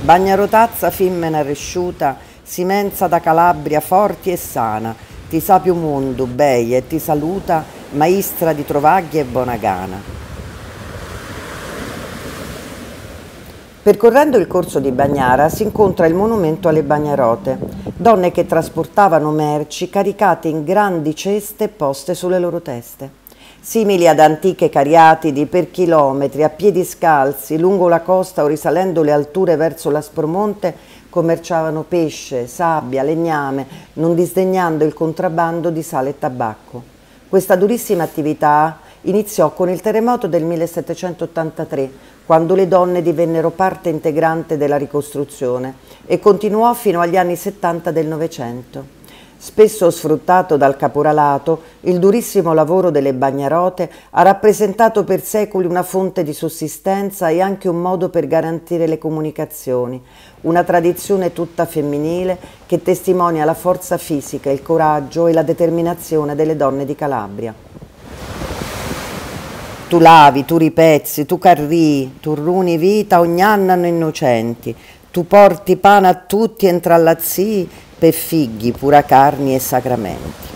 Bagnarotazza fimmena resciuta, simenza da Calabria forti e sana, ti sa più mondo, bei, e ti saluta, maestra di Trovaglia e Bonagana. Percorrendo il corso di Bagnara si incontra il monumento alle bagnarote, donne che trasportavano merci caricate in grandi ceste poste sulle loro teste. Simili ad antiche cariatidi per chilometri, a piedi scalzi, lungo la costa o risalendo le alture verso l'Aspromonte, commerciavano pesce, sabbia, legname, non disdegnando il contrabbando di sale e tabacco. Questa durissima attività iniziò con il terremoto del 1783, quando le donne divennero parte integrante della ricostruzione e continuò fino agli anni 70 del Novecento. Spesso sfruttato dal caporalato, il durissimo lavoro delle bagnarote ha rappresentato per secoli una fonte di sussistenza e anche un modo per garantire le comunicazioni, una tradizione tutta femminile che testimonia la forza fisica, il coraggio e la determinazione delle donne di Calabria. Tu lavi, tu ripezzi, tu carrii, tu runi vita ogni anno innocenti, tu porti pane a tutti e intrallazzii per figli, pura carni e sacramenti.